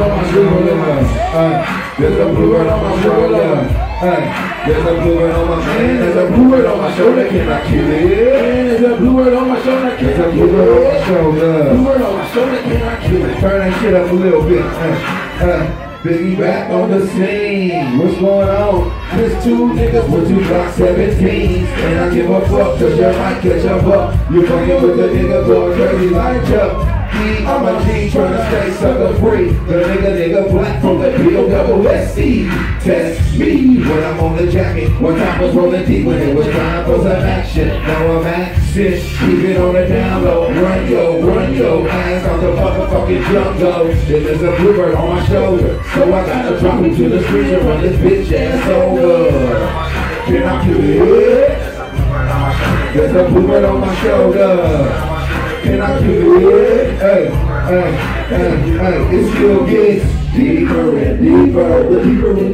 on my shoulder. There's a bluebird on my shoulder. There's a bluebird on my man. There's a bluebird on my shoulder. Can I kill it? There's a bluebird on my shoulder. Can I kill it? Shoulder. Bluebird on my shoulder. Can I kill it? Turn that shit up a little bit. Hey, hey. Biggie back on the scene. What's going on? This two niggas with two Glock 17s. And I give a fuck cause you might catch a buck. You fucking with the nigga going crazy like Chuck. I'm a G trying to stay sucker free. The nigga nigga black from the P-O-double-S-E. Test me when I'm on the jacket. One time was rolling deep when it was time for some action. Now I'm action. Keep it on the down low. Run yo, run yo. Motherfucking jungle. Then there's a bluebird on my shoulder. So I gotta drop him to the street and run this bitch ass over. Can I kill it? There's a bluebird on my shoulder. Can I keep it? Hey, hey, hey, hey, it still gets deeper and deeper. The deeper in